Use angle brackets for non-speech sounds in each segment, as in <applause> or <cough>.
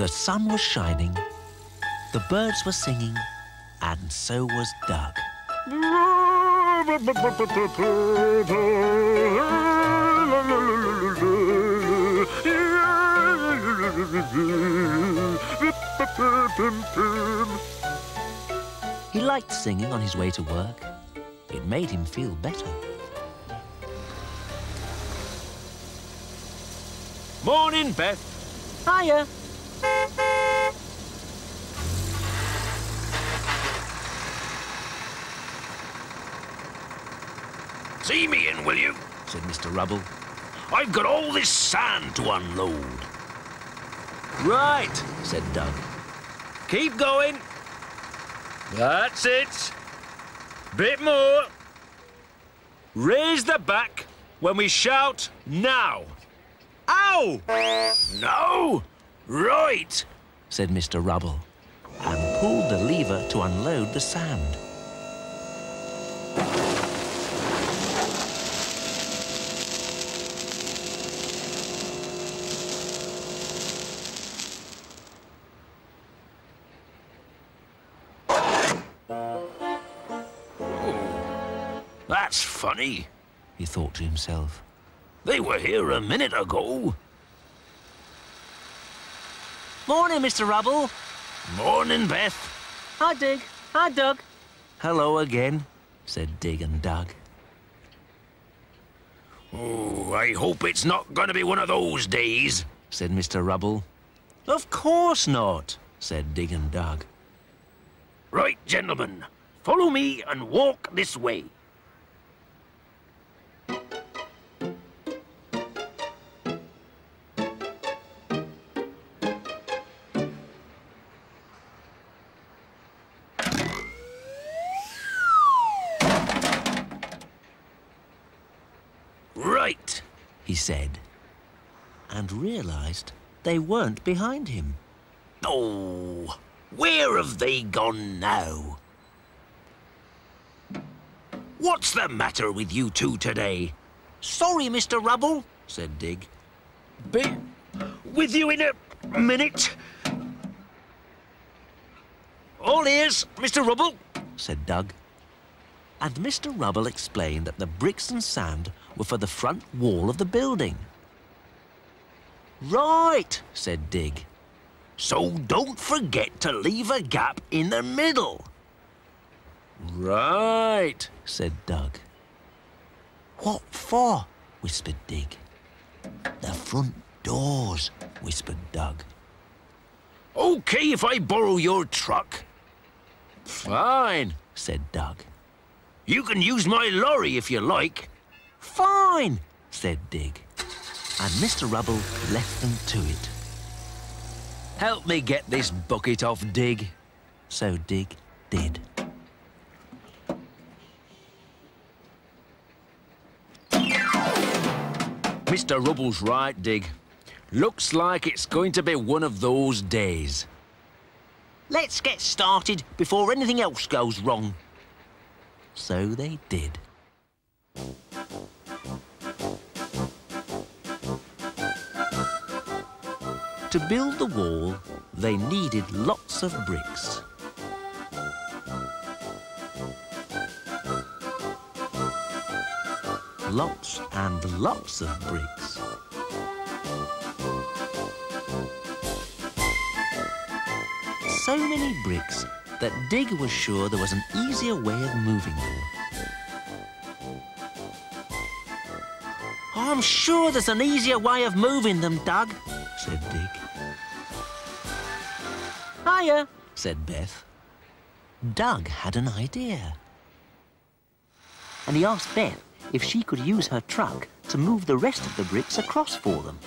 The sun was shining, the birds were singing, and so was Dug. He liked singing on his way to work. It made him feel better. Morning, Beth. Hiya. See me in, will you? said Mr. Rubble. I've got all this sand to unload. Right, said Dug. Keep going. That's it. Bit more. Raise the back when we shout now. Ow! No! Right! said Mr. Rubble, and pulled the lever to unload the sand. That's funny. He thought to himself. They were here a minute ago. Morning, Mr. Rubble. Morning, Beth. Hi, Dig. Hi, Dug. Hello again, said Dig and Dug. Oh, I hope it's not going to be one of those days, said Mr. Rubble. Of course not, said Dig and Dug. Right, gentlemen, follow me and walk this way. Said, and realized they weren't behind him. Oh, where have they gone now? What's the matter with you two today? Sorry, Mr. Rubble, said Dig. Be with you in a minute. All ears, Mr. Rubble, said Dug. And Mr. Rubble explained that the bricks and sand were for the front wall of the building. Right, said Dig. So don't forget to leave a gap in the middle. Right, said Dug. What for? whispered Dig. The front doors, whispered Dug. Okay if I borrow your truck. Fine, said Dug. You can use my lorry if you like. Fine, said Dig. And Mr. Rubble left them to it. Help me get this bucket off Dig. So Dig did. Mr. Rubble's right, Dig. Looks like it's going to be one of those days. Let's get started before anything else goes wrong. So they did. To build the wall, they needed lots of bricks. Lots and lots of bricks. So many bricks that Dig was sure there was an easier way of moving them. I'm sure there's an easier way of moving them, Dug, said Dig. Hiya, said Beth. Dug had an idea. And he asked Beth if she could use her truck to move the rest of the bricks across for them.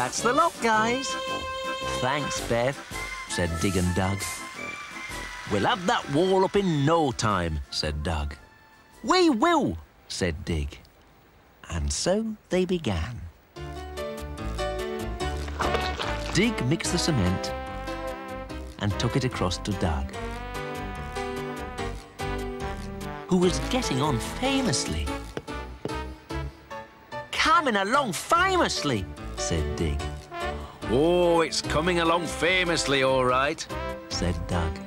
That's the lot, guys. Thanks, Beth, said Dig and Dug. We'll have that wall up in no time, said Dug. We will, said Dig. And so they began. Dig mixed the cement, and took it across to Dug, who was getting on famously. Coming along famously, said Dig. Oh, it's coming along famously, all right, said Dug.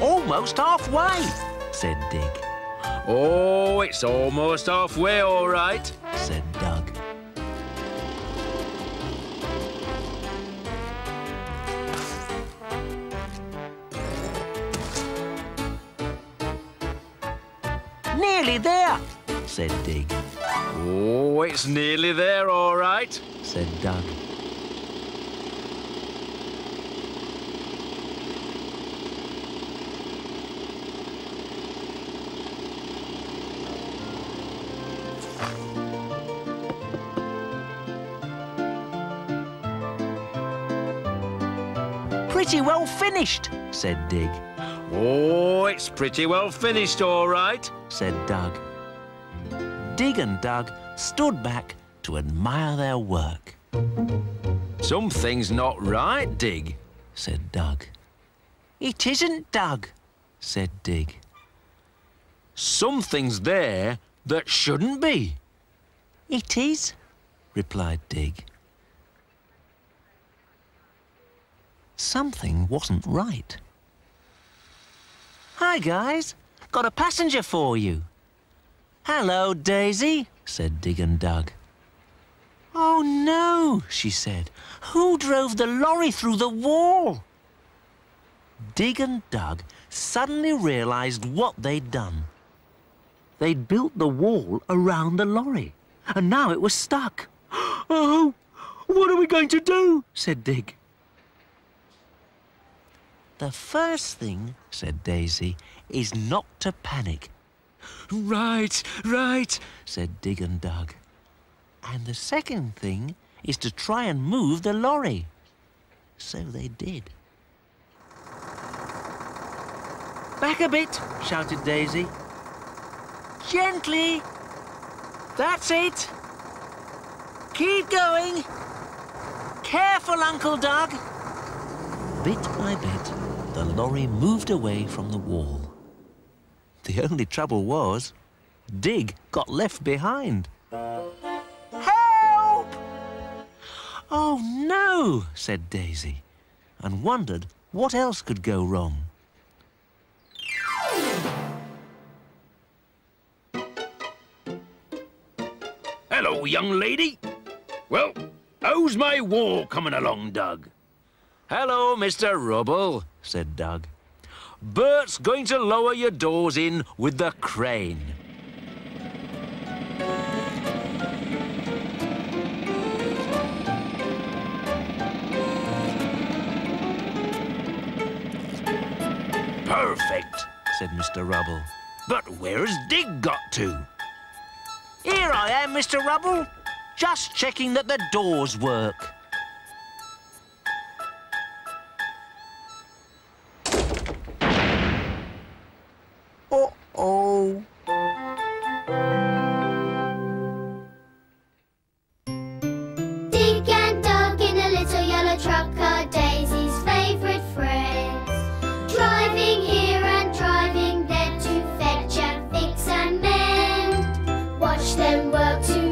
Almost halfway, said Dig. Oh, it's almost halfway, all right, said said Dig, Oh, it's nearly there, all right. said Dug. Pretty well finished, said Dig, Oh, it's pretty well finished, all right. said Dug. Dig and Dug stood back to admire their work, Something's not right, Dig. said Dug. It isn't, Dug, said Dig. Something's there that shouldn't be. It is, replied Dig. Something wasn't right. Hi, guys. Got a passenger for you. Hello, Daisy, said Dig and Dug. Oh, no, she said. Who drove the lorry through the wall? Dig and Dug suddenly realized what they'd done. They'd built the wall around the lorry, and now it was stuck. <gasps> Oh, what are we going to do? said Dig. The first thing, said Daisy, is not to panic. Right, right, said Dig and Dug. And the second thing is to try and move the lorry. So they did. Back a bit, shouted Daisy. Gently. That's it. Keep going. Careful, Uncle Dug. Bit by bit, the lorry moved away from the wall. The only trouble was, Dig got left behind. Help! Oh, no, said Daisy, and wondered what else could go wrong. Hello, young lady. Well, how's my wall coming along, Dug? Hello, Mr. Rubble, said Dug. Bert's going to lower your doors in with the crane. Perfect. said Mr. Rubble. But where's Dig got to? Here I am, Mr. Rubble. Just checking that the doors work. to